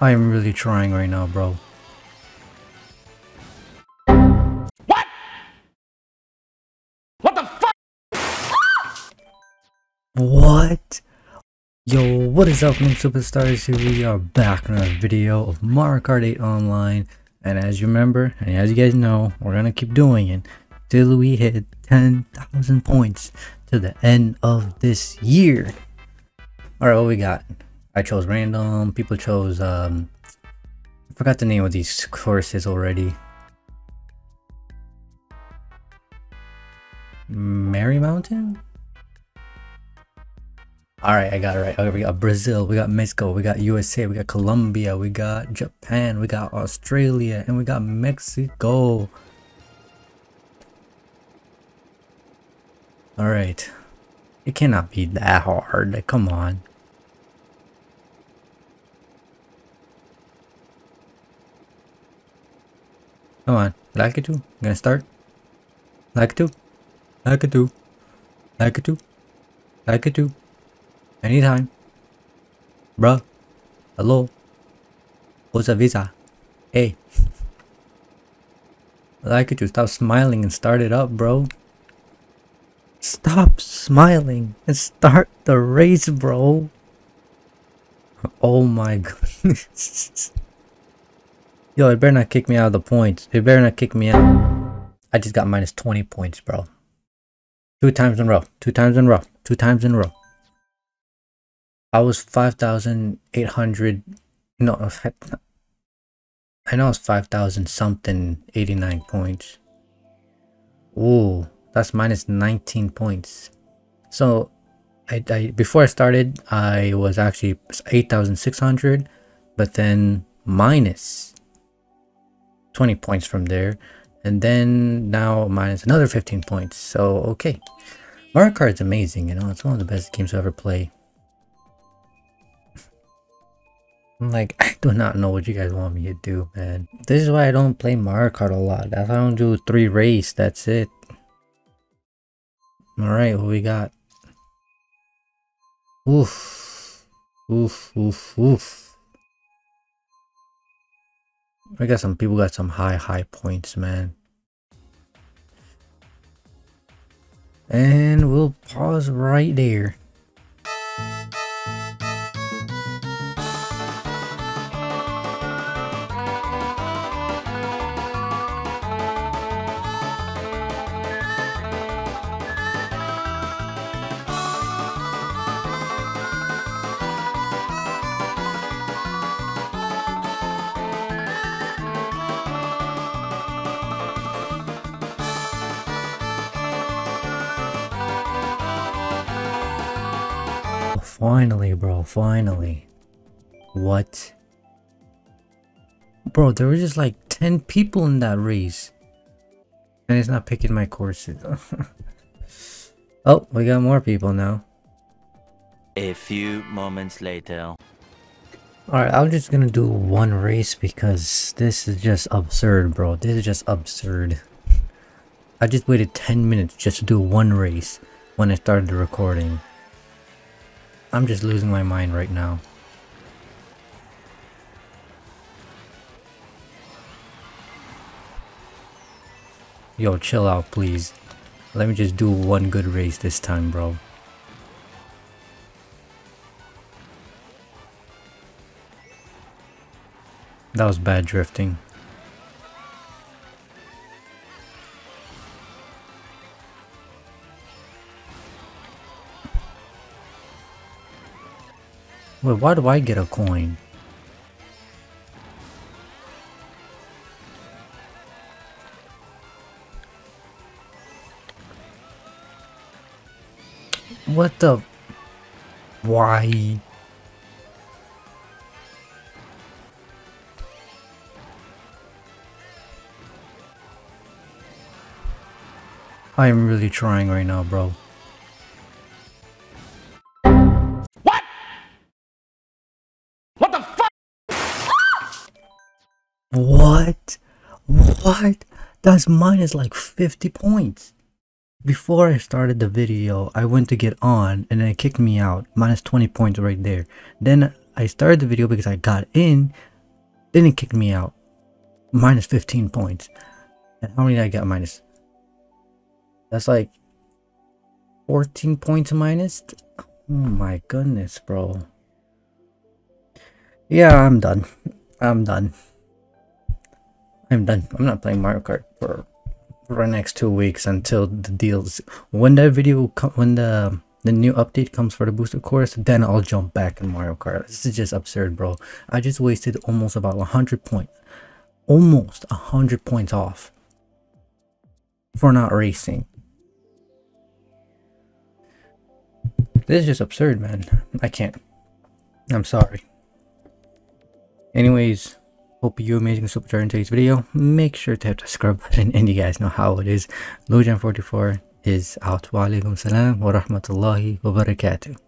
I am really trying right now, bro. What? What the fuck? What? Yo, what is up, Link Superstars? Here we are back in another video of Mario Kart 8 Online. And as you remember, and as you guys know, we're gonna keep doing it till we hit 10,000 points to the end of this year. Alright, what we got? I chose random, people chose, um, I forgot the name of these courses already. Merry Mountain? Alright, I got it right. Okay, we got Brazil, we got Mexico, we got USA, we got Colombia, we got Japan, we got Australia, and we got Mexico. Alright. It cannot be that hard. Come on. Come on. Like it too. Gonna start. Like it too. Like it too. Like it too. Like it too. Anytime. Bruh. Hello. What's a visa? Hey. like it to stop smiling and start it up, bro. Stop smiling and start the race, bro. Oh my goodness. Yo, it better not kick me out of the points. It better not kick me out. I just got minus 20 points, bro. Two times in a row. Two times in a row. Two times in a row. I was 5,800. No, I know it's 5,000 something 89 points. Ooh, that's minus 19 points. So, I, I before I started, I was actually 8,600, but then minus 20 points from there. And then now minus another 15 points. So okay. Mario Kart is amazing you know it's one of the best games I ever play I'm like I do not know what you guys want me to do man. This is why I don't play Mario Kart a lot. That's why I don't do three race that's it. All right what we got? Oof. Oof oof oof I got some people got some high, high points, man. And we'll pause right there. Finally, bro, finally. What? Bro, there were just like 10 people in that race. And it's not picking my courses. oh, we got more people now. A few moments later. Alright, I'm just gonna do one race because this is just absurd, bro. This is just absurd. I just waited 10 minutes just to do one race when I started the recording. I'm just losing my mind right now. Yo, chill out, please. Let me just do one good race this time, bro. That was bad drifting. Wait, why do I get a coin? What the? Why? I am really trying right now, bro. What? What? That's minus like 50 points. Before I started the video, I went to get on and then it kicked me out. Minus 20 points right there. Then I started the video because I got in, Didn't kick me out. Minus 15 points. And how many did I get minus? That's like 14 points minus. Oh my goodness, bro. Yeah, I'm done. I'm done. I'm done. I'm not playing Mario Kart for for the next two weeks until the deals. When that video when the the new update comes for the booster course, then I'll jump back in Mario Kart. This is just absurd, bro. I just wasted almost about 100 points, almost 100 points off for not racing. This is just absurd, man. I can't. I'm sorry. Anyways, hope you amazing supercharge in today's video. Make sure to hit the subscribe button and you guys know how it is. Lujan44 is out. Wa alaikum salam wa rahmatullahi wa barakatuh.